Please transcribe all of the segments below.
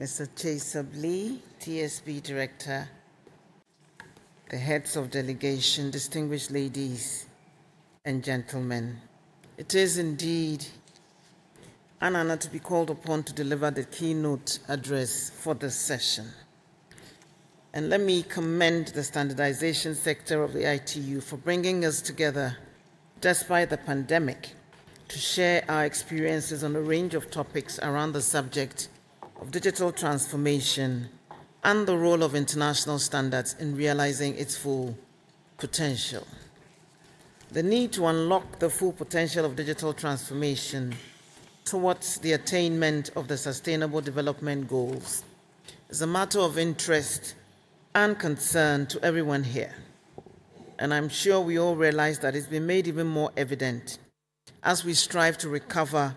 Mr. Chaesub Lee, TSB Director, the heads of delegation, distinguished ladies and gentlemen. It is indeed an honor to be called upon to deliver the keynote address for this session. And let me commend the standardization sector of the ITU for bringing us together despite the pandemic to share our experiences on a range of topics around the subject of digital transformation and the role of international standards in realizing its full potential. The need to unlock the full potential of digital transformation towards the attainment of the Sustainable Development Goals is a matter of interest and concern to everyone here. And I'm sure we all realize that it's been made even more evident as we strive to recover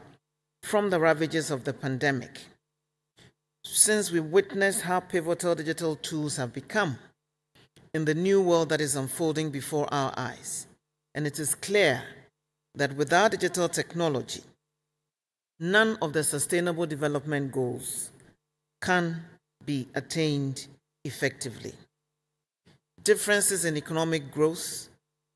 from the ravages of the pandemic. Since we witnessed how pivotal digital tools have become in the new world that is unfolding before our eyes, and it is clear that without digital technology, none of the Sustainable Development Goals can be attained effectively. Differences in economic growth,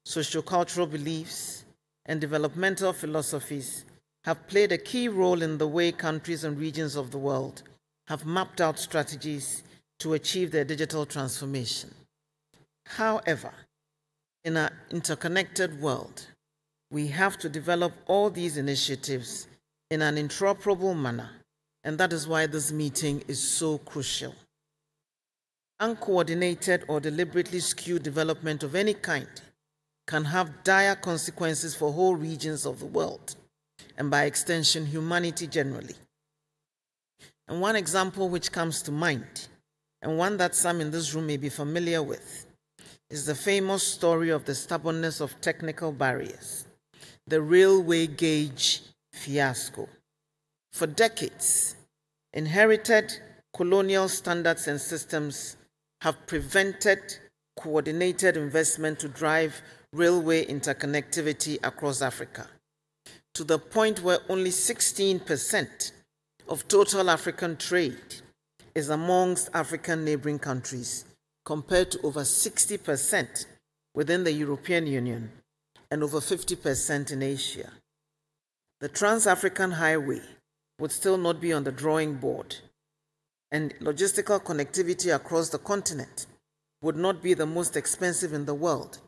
sociocultural beliefs, and developmental philosophies have played a key role in the way countries and regions of the world have mapped out strategies to achieve their digital transformation. However, in an interconnected world, we have to develop all these initiatives in an interoperable manner, and that is why this meeting is so crucial. Uncoordinated or deliberately skewed development of any kind can have dire consequences for whole regions of the world, and by extension, humanity generally. And one example which comes to mind, and one that some in this room may be familiar with, is the famous story of the stubbornness of technical barriers, the railway gauge fiasco. For decades, inherited colonial standards and systems have prevented coordinated investment to drive railway interconnectivity across Africa, to the point where only 16% of total African trade is amongst African neighboring countries, compared to over 60% within the European Union and over 50% in Asia. The Trans African Highway would still not be on the drawing board, and logistical connectivity across the continent would not be the most expensive in the world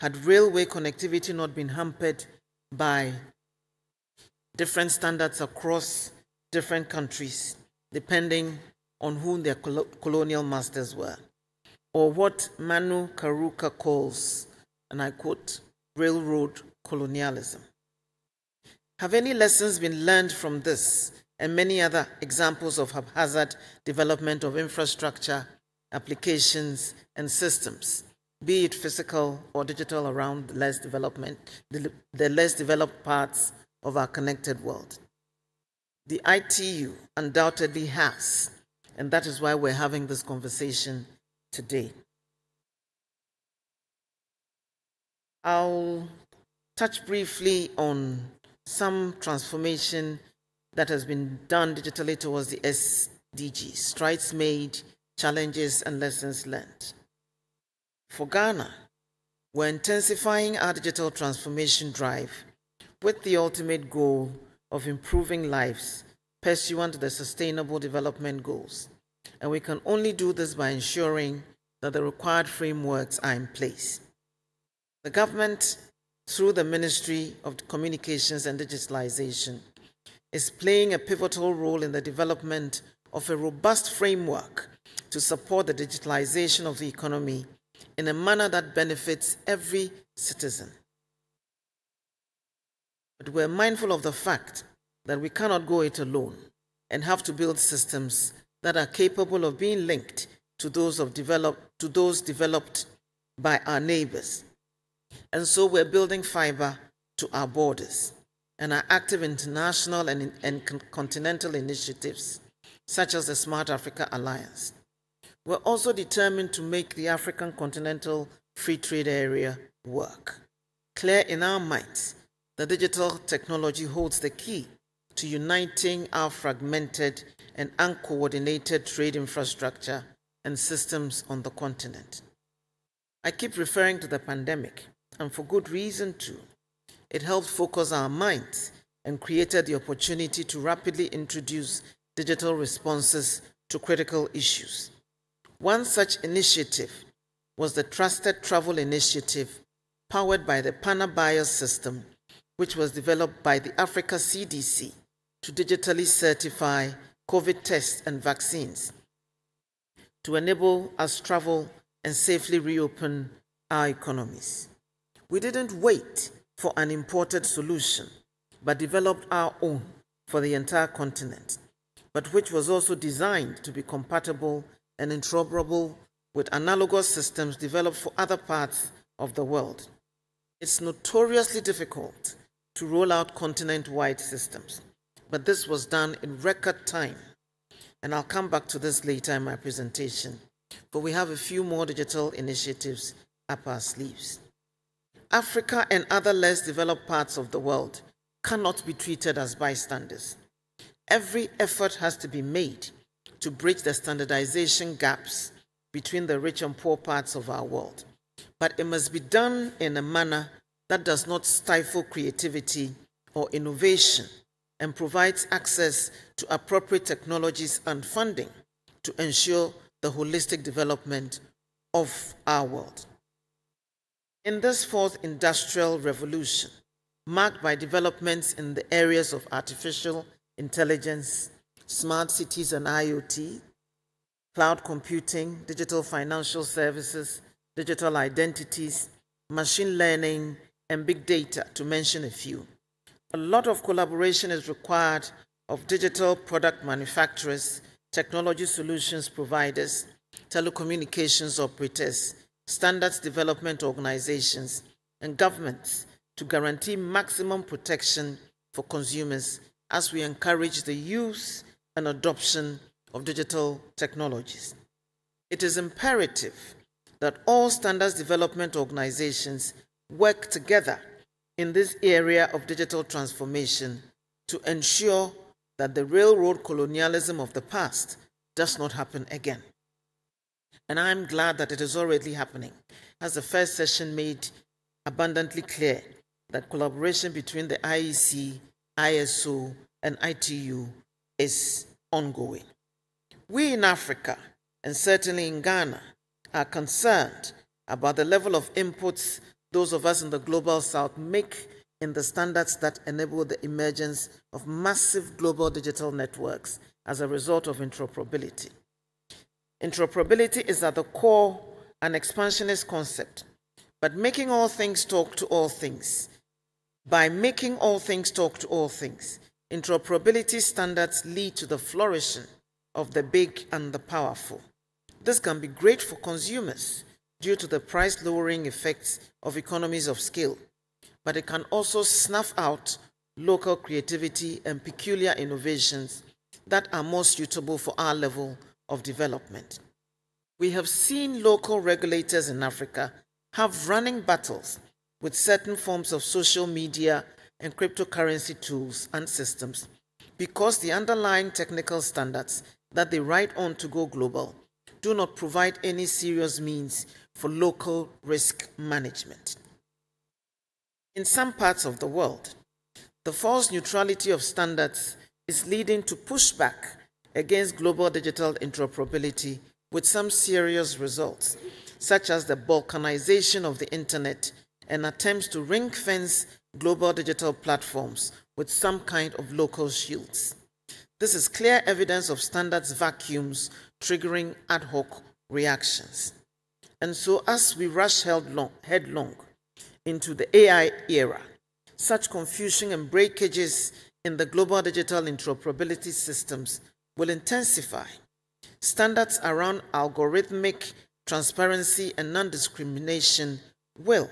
had railway connectivity not been hampered by different standards across different countries, depending on who their colonial masters were, or what Manu Karuka calls, and I quote, railroad colonialism. Have any lessons been learned from this and many other examples of haphazard development of infrastructure, applications, and systems, be it physical or digital, around the less development, the less developed parts of our connected world? The ITU undoubtedly has, and that is why we're having this conversation today. I'll touch briefly on some transformation that has been done digitally towards the SDGs, strides made, challenges, and lessons learned. For Ghana, we're intensifying our digital transformation drive with the ultimate goal of improving lives pursuant to the Sustainable Development Goals. And we can only do this by ensuring that the required frameworks are in place. The government through the Ministry of Communications and Digitalization, is playing a pivotal role in the development of a robust framework to support the digitalization of the economy in a manner that benefits every citizen. But we're mindful of the fact that we cannot go it alone and have to build systems that are capable of being linked to those, of develop, to those developed by our neighbors and so we're building fiber to our borders and are active international and, and continental initiatives, such as the Smart Africa Alliance. We're also determined to make the African Continental Free Trade Area work. Clear in our minds, the digital technology holds the key to uniting our fragmented and uncoordinated trade infrastructure and systems on the continent. I keep referring to the pandemic, and for good reason too. It helped focus our minds and created the opportunity to rapidly introduce digital responses to critical issues. One such initiative was the Trusted Travel Initiative, powered by the PanaBios system, which was developed by the Africa CDC to digitally certify COVID tests and vaccines to enable us travel and safely reopen our economies. We didn't wait for an imported solution, but developed our own for the entire continent, but which was also designed to be compatible and interoperable with analogous systems developed for other parts of the world. It's notoriously difficult to roll out continent wide systems, but this was done in record time. And I'll come back to this later in my presentation. But we have a few more digital initiatives up our sleeves. Africa and other less developed parts of the world cannot be treated as bystanders. Every effort has to be made to bridge the standardization gaps between the rich and poor parts of our world. But it must be done in a manner that does not stifle creativity or innovation and provides access to appropriate technologies and funding to ensure the holistic development of our world. In this fourth industrial revolution, marked by developments in the areas of artificial intelligence, smart cities and IoT, cloud computing, digital financial services, digital identities, machine learning, and big data, to mention a few. A lot of collaboration is required of digital product manufacturers, technology solutions providers, telecommunications operators, standards development organizations, and governments to guarantee maximum protection for consumers as we encourage the use and adoption of digital technologies. It is imperative that all standards development organizations work together in this area of digital transformation to ensure that the railroad colonialism of the past does not happen again. And I'm glad that it is already happening, as the first session made abundantly clear that collaboration between the IEC, ISO, and ITU is ongoing. We in Africa, and certainly in Ghana, are concerned about the level of inputs those of us in the global south make in the standards that enable the emergence of massive global digital networks as a result of interoperability. Interoperability is at the core an expansionist concept, but making all things talk to all things. By making all things talk to all things, interoperability standards lead to the flourishing of the big and the powerful. This can be great for consumers due to the price lowering effects of economies of scale, but it can also snuff out local creativity and peculiar innovations that are more suitable for our level of development. We have seen local regulators in Africa have running battles with certain forms of social media and cryptocurrency tools and systems because the underlying technical standards that they write on to go global do not provide any serious means for local risk management. In some parts of the world, the false neutrality of standards is leading to pushback against global digital interoperability with some serious results, such as the balkanization of the internet and attempts to ring fence global digital platforms with some kind of local shields. This is clear evidence of standards vacuums triggering ad hoc reactions. And so, as we rush headlong, headlong into the AI era, such confusion and breakages in the global digital interoperability systems will intensify. Standards around algorithmic transparency and non discrimination will,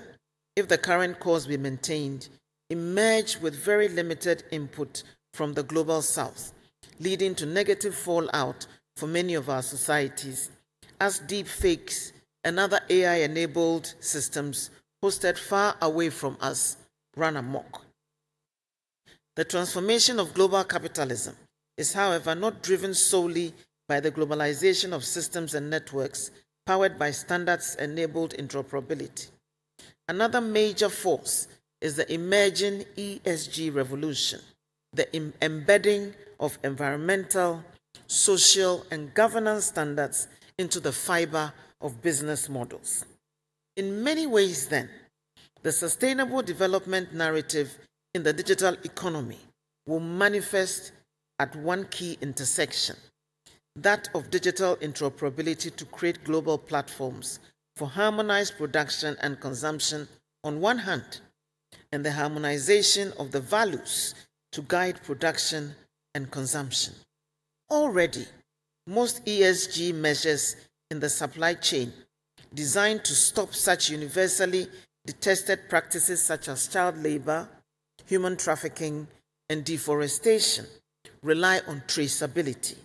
if the current course be maintained, emerge with very limited input from the global south, leading to negative fallout for many of our societies as deep fakes and other AI enabled systems hosted far away from us run amok. The transformation of global capitalism is, however, not driven solely by the globalization of systems and networks powered by standards enabled interoperability. Another major force is the emerging ESG revolution, the embedding of environmental, social, and governance standards into the fiber of business models. In many ways, then, the sustainable development narrative in the digital economy will manifest at one key intersection that of digital interoperability to create global platforms for harmonized production and consumption on one hand, and the harmonization of the values to guide production and consumption. Already, most ESG measures in the supply chain designed to stop such universally detested practices such as child labor, human trafficking, and deforestation rely on traceability,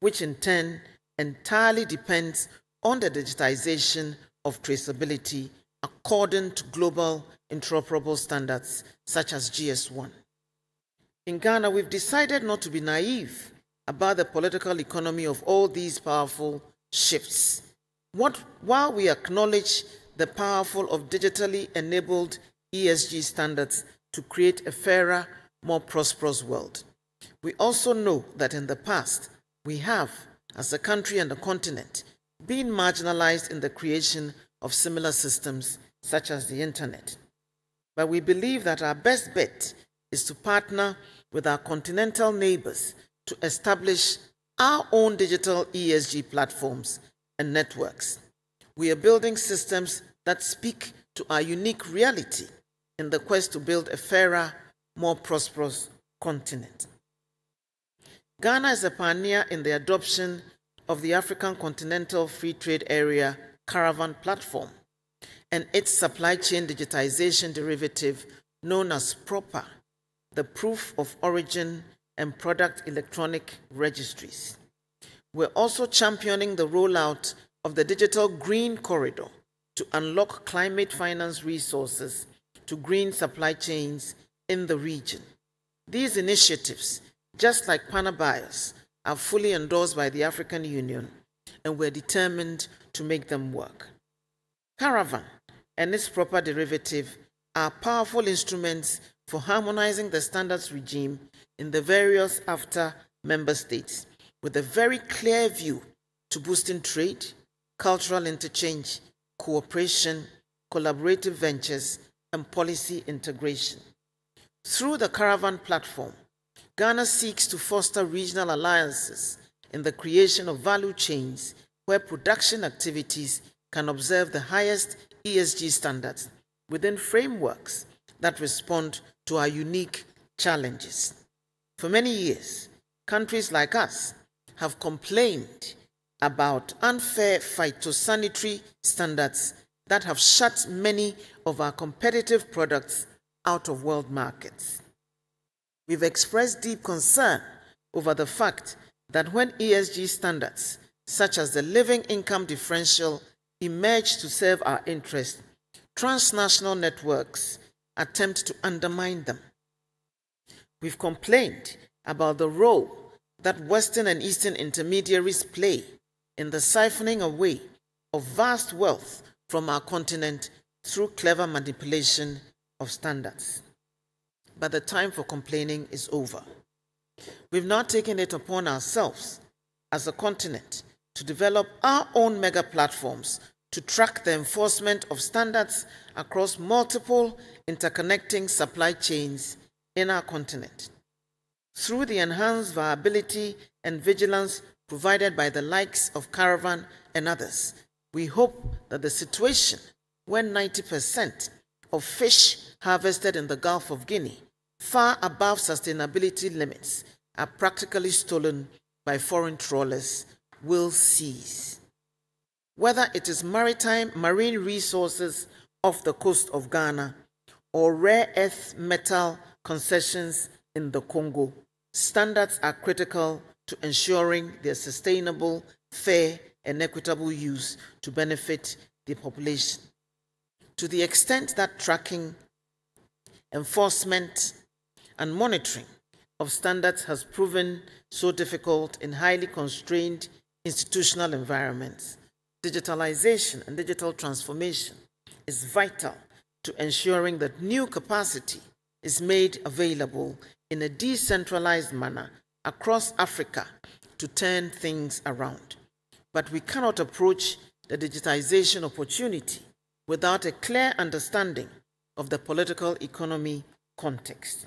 which in turn entirely depends on the digitization of traceability according to global interoperable standards such as GS1. In Ghana, we've decided not to be naive about the political economy of all these powerful shifts. What, while we acknowledge the powerful of digitally enabled ESG standards to create a fairer, more prosperous world, we also know that in the past we have, as a country and a continent, been marginalized in the creation of similar systems such as the internet. But we believe that our best bet is to partner with our continental neighbors to establish our own digital ESG platforms and networks. We are building systems that speak to our unique reality in the quest to build a fairer, more prosperous continent. Ghana is a pioneer in the adoption of the African Continental Free Trade Area Caravan Platform and its supply chain digitization derivative known as PROPER, the Proof of Origin and Product Electronic Registries. We're also championing the rollout of the Digital Green Corridor to unlock climate finance resources to green supply chains in the region. These initiatives, just like PanaBios, are fully endorsed by the African Union, and we're determined to make them work. Caravan and its proper derivative are powerful instruments for harmonizing the standards regime in the various AfCFTA member states with a very clear view to boosting trade, cultural interchange, cooperation, collaborative ventures, and policy integration. Through the Caravan platform, Ghana seeks to foster regional alliances in the creation of value chains where production activities can observe the highest ESG standards within frameworks that respond to our unique challenges. For many years, countries like us have complained about unfair phytosanitary standards that have shut many of our competitive products out of world markets. We've expressed deep concern over the fact that when ESG standards, such as the living income differential, emerge to serve our interests, transnational networks attempt to undermine them. We've complained about the role that Western and Eastern intermediaries play in the siphoning away of vast wealth from our continent through clever manipulation of standards. But the time for complaining is over. We've now taken it upon ourselves as a continent to develop our own mega platforms to track the enforcement of standards across multiple interconnecting supply chains in our continent. Through the enhanced viability and vigilance provided by the likes of Caravan and others, we hope that the situation when 90% of fish harvested in the Gulf of Guinea, far above sustainability limits, are practically stolen by foreign trawlers, will cease. Whether it is maritime marine resources off the coast of Ghana or rare earth metal concessions in the Congo, standards are critical to ensuring their sustainable, fair, and equitable use to benefit the population. To the extent that tracking, enforcement, and monitoring of standards has proven so difficult in highly constrained institutional environments. Digitalization and digital transformation is vital to ensuring that new capacity is made available in a decentralized manner across Africa to turn things around. But we cannot approach the digitization opportunity without a clear understanding of the political economy context.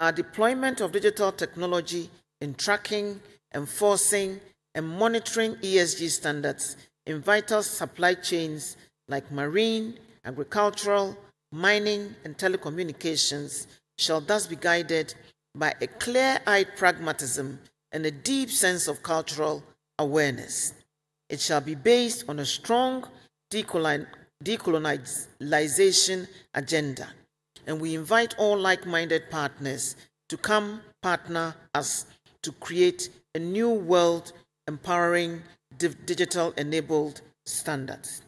Our deployment of digital technology in tracking, enforcing, and monitoring ESG standards in vital supply chains like marine, agricultural, mining, and telecommunications shall thus be guided by a clear eyed pragmatism and a deep sense of cultural awareness. It shall be based on a strong decolonization agenda, and we invite all like minded partners to come partner us to create a new world empowering digital enabled standards.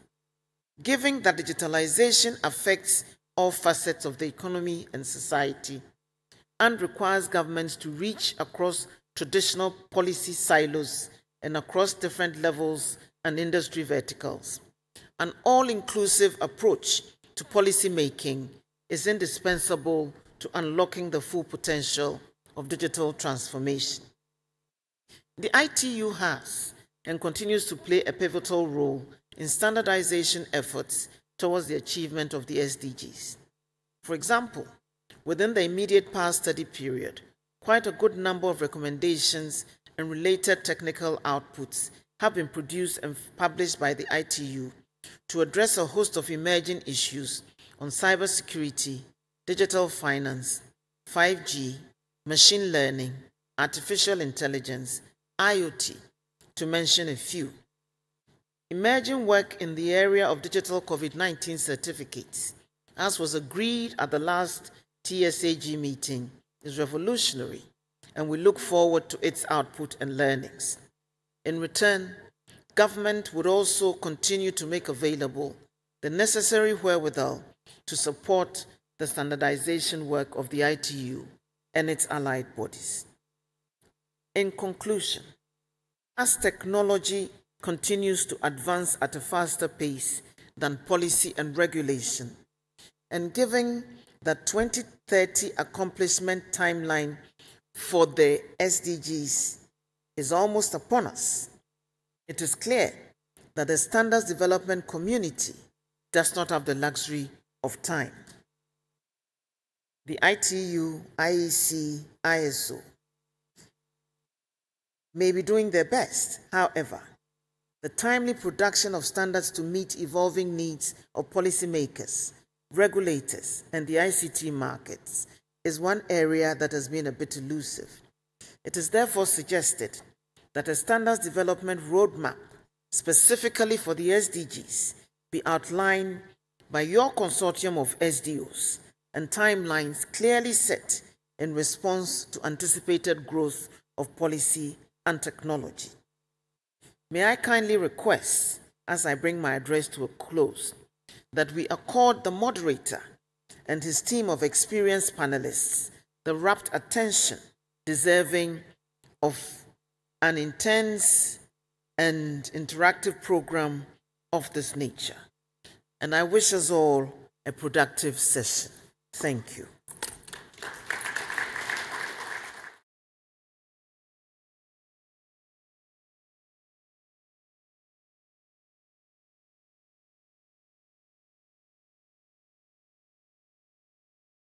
Given that digitalization affects all facets of the economy and society and requires governments to reach across traditional policy silos and across different levels and industry verticals. An all inclusive approach to policy making is indispensable to unlocking the full potential of digital transformation. The ITU has and continues to play a pivotal role in standardization efforts towards the achievement of the SDGs. For example, within the immediate past study period, quite a good number of recommendations and related technical outputs have been produced and published by the ITU to address a host of emerging issues on cybersecurity, digital finance, 5G, machine learning, artificial intelligence, IoT, to mention a few. Emerging work in the area of digital COVID 19 certificates, as was agreed at the last TSAG meeting, is revolutionary, and we look forward to its output and learnings. In return, government would also continue to make available the necessary wherewithal to support the standardization work of the ITU and its allied bodies. In conclusion, as technology continues to advance at a faster pace than policy and regulation, and given the 2030 accomplishment timeline for the SDGs is almost upon us, it is clear that the standards development community does not have the luxury of time. The ITU, IEC, ISO may be doing their best. However, the timely production of standards to meet evolving needs of policymakers, regulators, and the ICT markets is one area that has been a bit elusive. It is therefore suggested that a standards development roadmap specifically for the SDGs be outlined by your consortium of SDOs and timelines clearly set in response to anticipated growth of policy and technology. May I kindly request, as I bring my address to a close, that we accord the moderator and his team of experienced panelists the rapt attention deserving of an intense and interactive program of this nature. And I wish us all a productive session. Thank you.